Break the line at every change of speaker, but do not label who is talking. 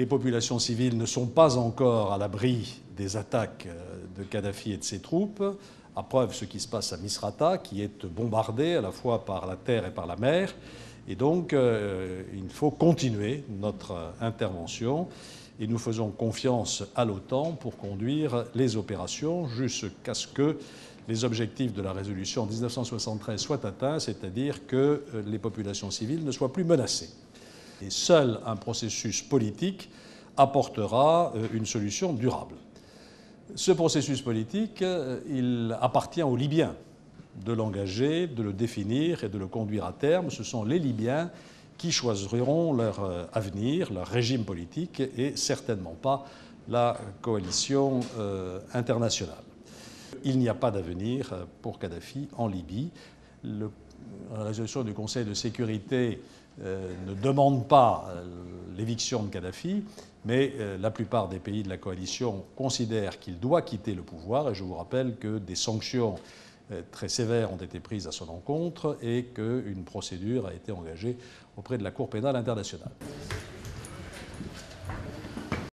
Les populations civiles ne sont pas encore à l'abri des attaques de Kadhafi et de ses troupes. À preuve, ce qui se passe à Misrata, qui est bombardé à la fois par la terre et par la mer. Et donc, il faut continuer notre intervention et nous faisons confiance à l'OTAN pour conduire les opérations jusqu'à ce que les objectifs de la résolution 1973 soient atteints, c'est-à-dire que euh, les populations civiles ne soient plus menacées. Et seul un processus politique apportera euh, une solution durable. Ce processus politique, euh, il appartient aux Libyens de l'engager, de le définir et de le conduire à terme. Ce sont les Libyens qui choisiront leur euh, avenir, leur régime politique, et certainement pas la coalition internationale. Il n'y a pas d'avenir pour Kadhafi en Libye. La résolution du Conseil de sécurité ne demande pas l'éviction de Kadhafi, mais la plupart des pays de la coalition considèrent qu'il doit quitter le pouvoir, et je vous rappelle que des sanctions euh, très sévères ont été prises à son encontre et qu'une procédure a été engagée auprès de la Cour pénale internationale.